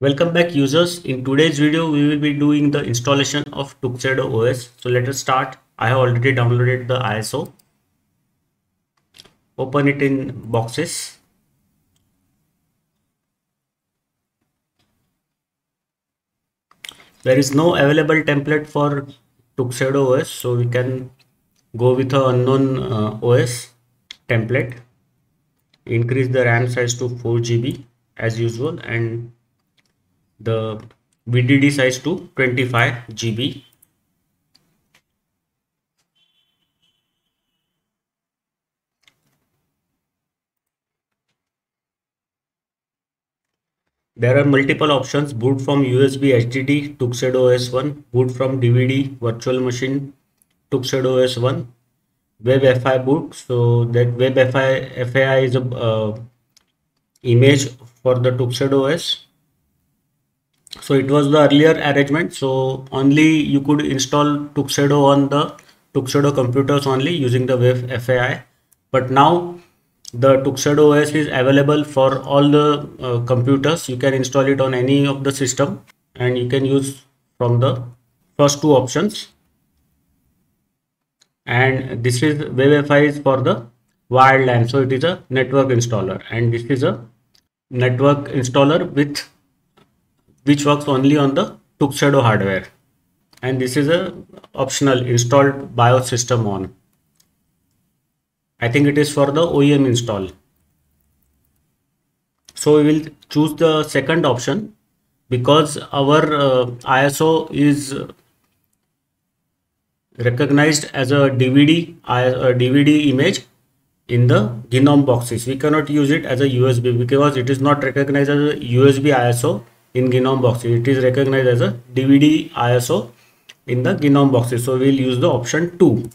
Welcome back users. In today's video, we will be doing the installation of Tuxedo OS. So let us start. I have already downloaded the ISO. Open it in boxes. There is no available template for Tuxedo OS. So we can go with a unknown uh, OS template. Increase the RAM size to 4 GB as usual and the VDD size to 25 GB. There are multiple options boot from USB HDD Tuxedo OS1, boot from DVD virtual machine Tuxedo OS1, WebFAI boot. So that WebFAI FAI is a uh, image for the Tuxedo OS so it was the earlier arrangement. So only you could install tuxedo on the tuxedo computers only using the web fai but now the tuxedo os is available for all the uh, computers. You can install it on any of the system and you can use from the first two options. And this is WebFAI is for the wired LAN so it is a network installer and this is a network installer with which works only on the Tuxedo hardware and this is a optional installed BIOS system on. I think it is for the OEM install. So we will choose the second option because our uh, ISO is recognized as a DVD, a DVD image in the GNOME boxes. We cannot use it as a USB because it is not recognized as a USB ISO in GNOME boxes. It is recognized as a DVD ISO in the GNOME boxes. So we'll use the option 2.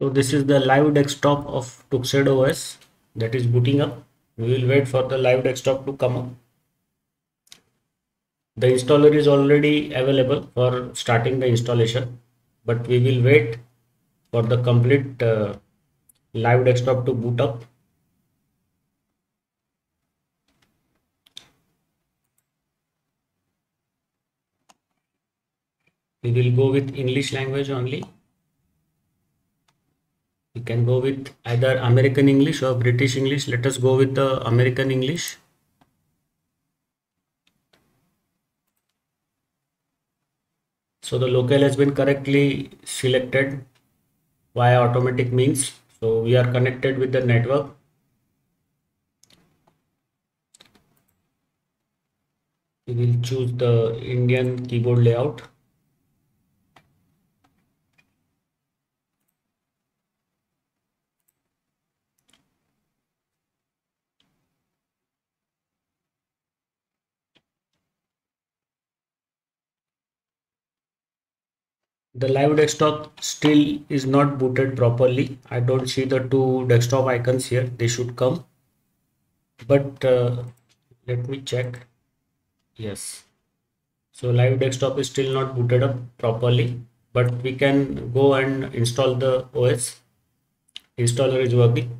So this is the live desktop of Tuxedo OS that is booting up. We will wait for the live desktop to come up. The installer is already available for starting the installation, but we will wait for the complete uh, live desktop to boot up. We will go with English language only. You can go with either American English or British English. Let us go with the American English. So the local has been correctly selected via automatic means so we are connected with the network. We will choose the Indian keyboard layout the live desktop still is not booted properly. I don't see the two desktop icons here. They should come. But uh, let me check. Yes. So live desktop is still not booted up properly but we can go and install the os installer is working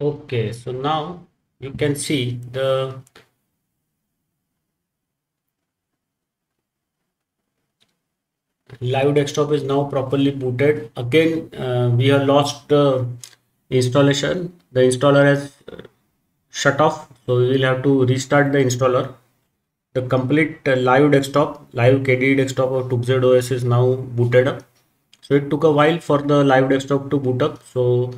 okay so now you can see the live desktop is now properly booted. Again uh, we have lost the installation. The installer has uh, shut off so we will have to restart the installer. The complete uh, live desktop live KDE desktop of Tuxedo OS is now booted up. So it took a while for the live desktop to boot up. So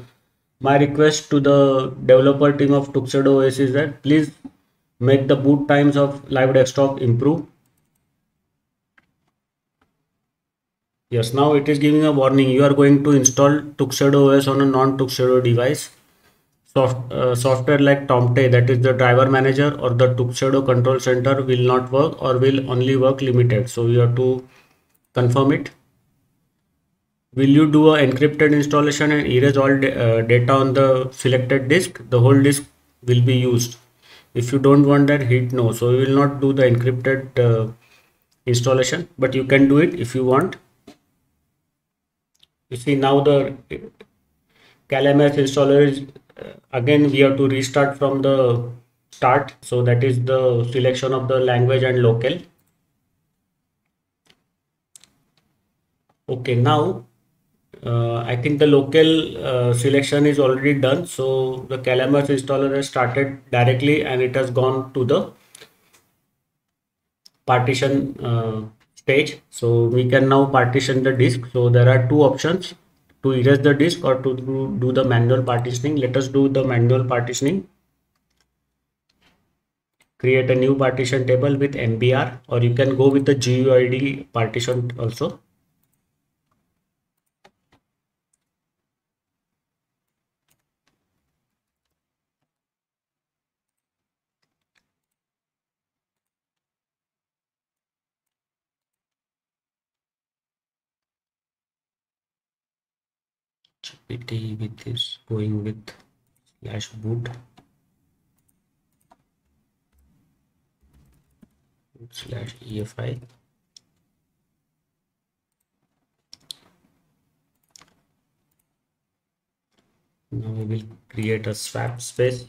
my request to the developer team of Tuxedo OS is that please make the boot times of live desktop improve. Yes, now it is giving a warning. You are going to install Tuxedo OS on a non-Tuxedo device. soft, uh, software like Tomte, that is the driver manager or the Tuxedo control center will not work or will only work limited. So you have to confirm it. Will you do a encrypted installation and erase all uh, data on the selected disk? The whole disk will be used. If you don't want that, hit no. So we will not do the encrypted uh, installation, but you can do it if you want. You see now the Calamares installer is uh, again we have to restart from the start so that is the selection of the language and local okay now uh, I think the local uh, selection is already done so the Calamares installer has started directly and it has gone to the partition uh, stage. So we can now partition the disk. So there are two options to erase the disk or to do, do the manual partitioning. Let us do the manual partitioning. Create a new partition table with mbr or you can go with the guid partition also With this going with slash boot. Slash EFI now we will create a swap space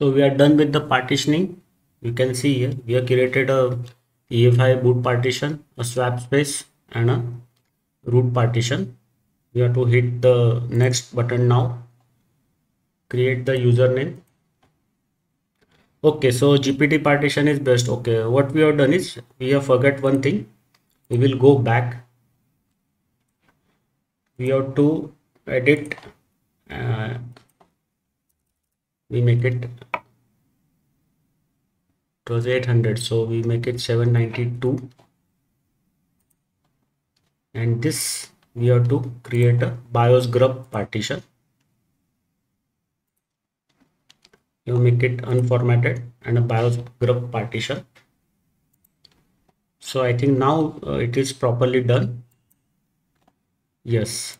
So we are done with the partitioning. You can see here we have created a EFI boot partition, a swap space and a root partition. We have to hit the next button now. Create the username. Okay, so GPT partition is best. Okay, what we have done is we have forget one thing. We will go back. We have to edit uh, we make it it was 800 so we make it 792 and this we have to create a bios grub partition. You make it unformatted and a bios grub partition. So i think now uh, it is properly done. Yes.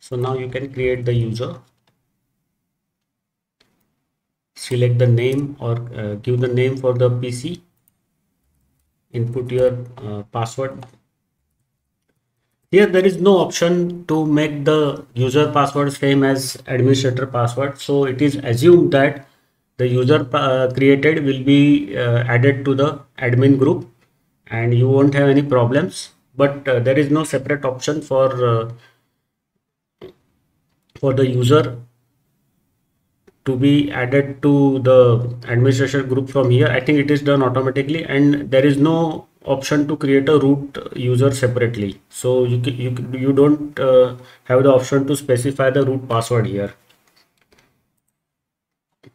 So now you can create the user select the name or uh, give the name for the PC input your uh, password. Here there is no option to make the user password same as administrator password. So it is assumed that the user uh, created will be uh, added to the admin group and you won't have any problems. But uh, there is no separate option for uh, for the user to be added to the administration group from here i think it is done automatically and there is no option to create a root user separately. So you you, you don't uh, have the option to specify the root password here.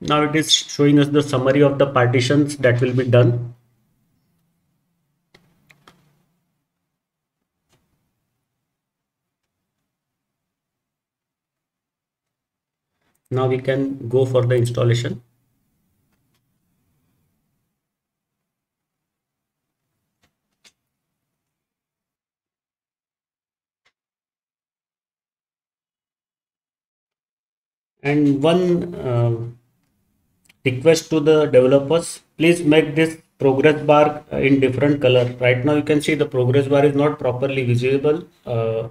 Now it is showing us the summary of the partitions that will be done now we can go for the installation. And one uh, request to the developers please make this progress bar in different color. Right now you can see the progress bar is not properly visible. Uh,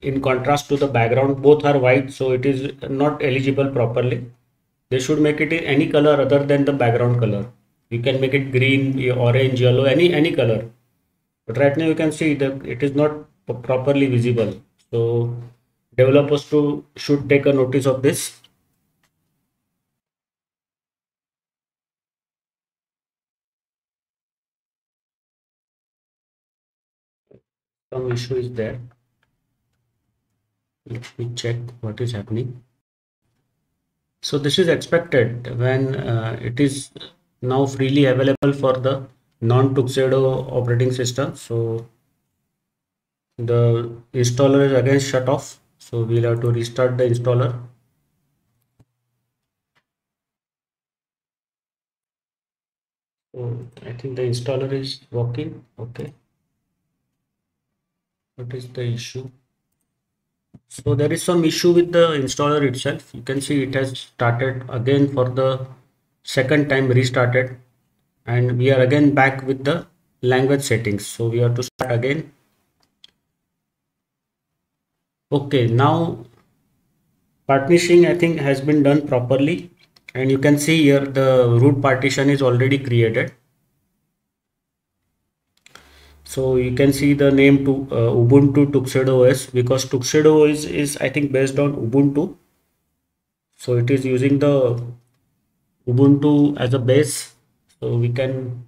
in contrast to the background both are white so it is not eligible properly. They should make it any color other than the background color. You can make it green orange yellow any any color. But right now you can see that it is not properly visible. So developers to should take a notice of this. Some issue is there let me check what is happening. So this is expected when uh, it is now freely available for the non-tuxedo operating system. So the installer is again shut off. So we'll have to restart the installer. So i think the installer is working. Okay. What is the issue so there is some issue with the installer itself. You can see it has started again for the second time restarted. And we are again back with the language settings. So we have to start again. Okay now partitioning i think has been done properly. And you can see here the root partition is already created so you can see the name to uh, ubuntu tuxedo os because tuxedo is is i think based on ubuntu. So it is using the ubuntu as a base. So we can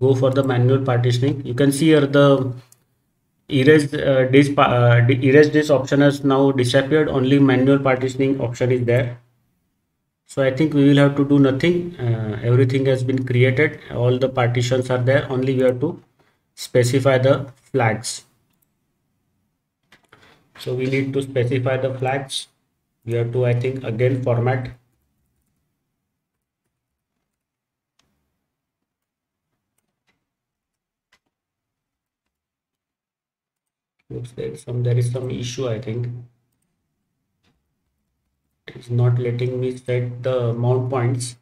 go for the manual partitioning. You can see here the erase uh, this uh, erase option has now disappeared. Only manual partitioning option is there. So i think we will have to do nothing. Uh, everything has been created. All the partitions are there. Only we have to specify the flags. So we need to specify the flags. We have to i think again format. Looks like some there is some issue i think. It is not letting me set the mount points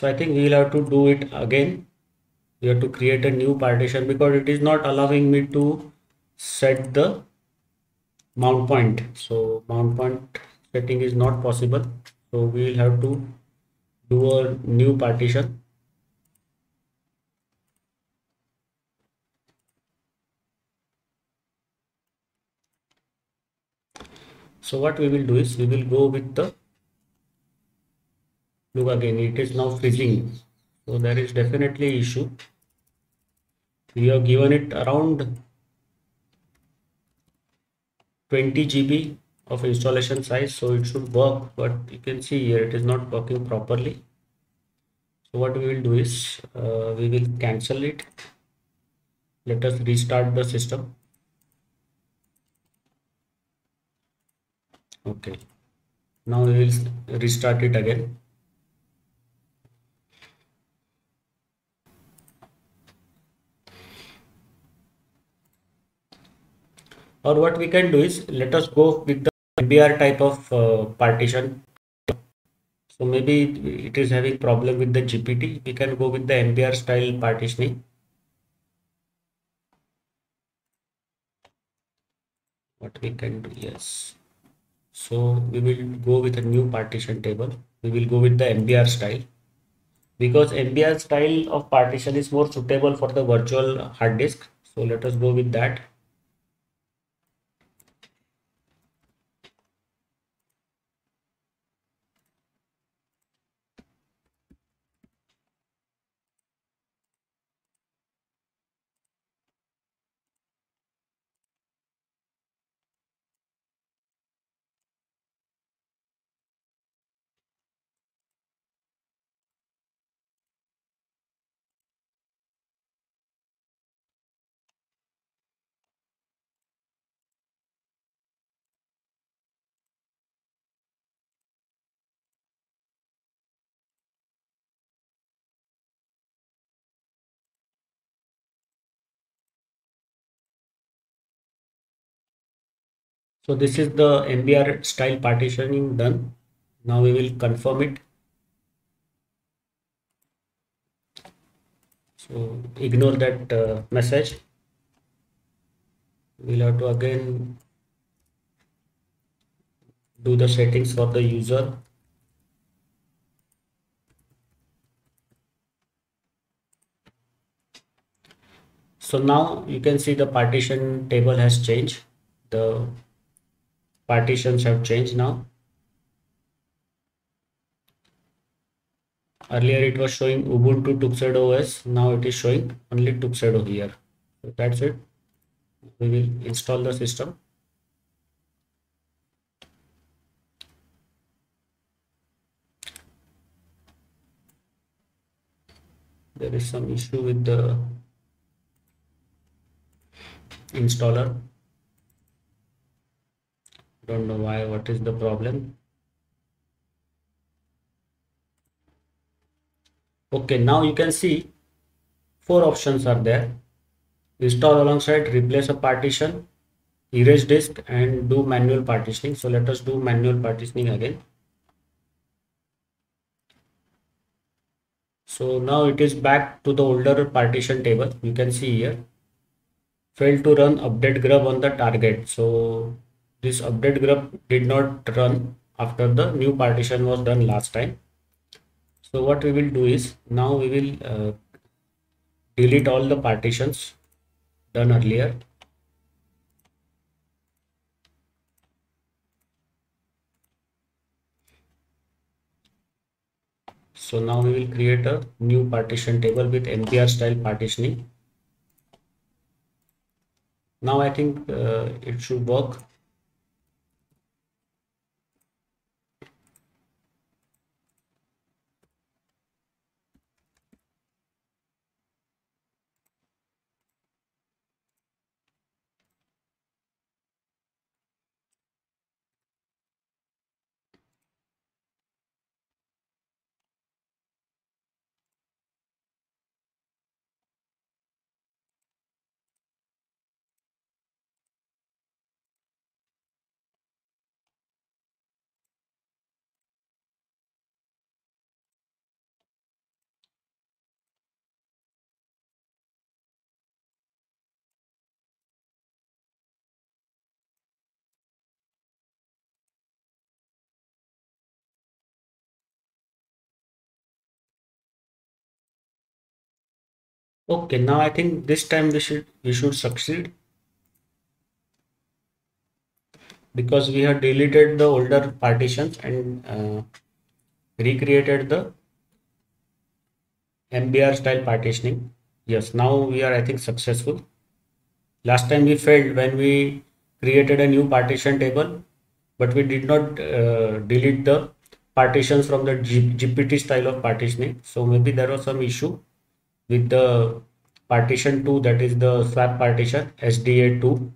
so i think we'll have to do it again. We have to create a new partition because it is not allowing me to set the mount point. So mount point setting is not possible. So we will have to do a new partition. So what we will do is we will go with the look again. It is now freezing. So there is definitely issue. We have given it around 20 GB of installation size so it should work but you can see here it is not working properly. So what we will do is uh, we will cancel it. Let us restart the system. Okay. Now we will restart it again or what we can do is let us go with the MBR type of uh, partition. So maybe it is having problem with the GPT we can go with the MBR style partitioning. What we can do yes. So we will go with a new partition table. We will go with the MBR style. Because MBR style of partition is more suitable for the virtual hard disk. So let us go with that So this is the MBR style partitioning done. Now we will confirm it. So ignore that uh, message. We'll have to again do the settings for the user. So now you can see the partition table has changed. The partitions have changed now. Earlier it was showing ubuntu tuxedo os now it is showing only tuxedo here. So that's it. We will install the system. There is some issue with the installer don't know why what is the problem. Okay now you can see four options are there. Install alongside replace a partition erase disk and do manual partitioning. So let us do manual partitioning again. So now it is back to the older partition table. You can see here. Failed to run update grub on the target. So this update grub did not run after the new partition was done last time. So what we will do is now we will uh, delete all the partitions done earlier. So now we will create a new partition table with mbr style partitioning. Now i think uh, it should work okay now i think this time we should we should succeed. Because we have deleted the older partitions and uh, recreated the mbr style partitioning. Yes now we are i think successful. Last time we failed when we created a new partition table but we did not uh, delete the partitions from the G gpt style of partitioning. So maybe there was some issue with the partition 2 that is the swap partition SDA2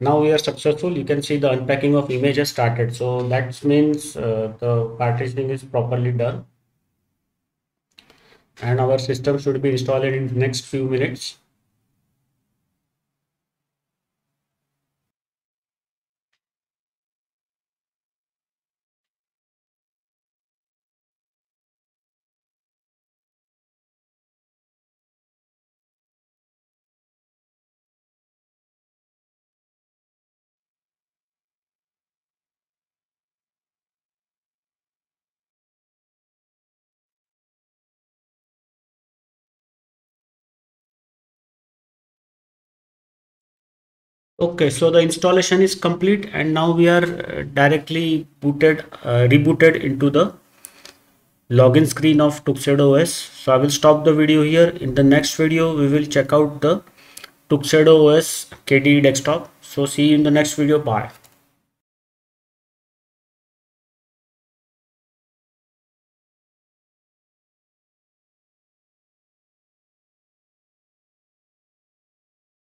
now we are successful. You can see the unpacking of image has started. So that means uh, the partitioning is properly done. And our system should be installed in the next few minutes okay so the installation is complete and now we are uh, directly booted uh, rebooted into the login screen of tuxedo os so i will stop the video here. In the next video we will check out the tuxedo os kde desktop. So see you in the next video. Bye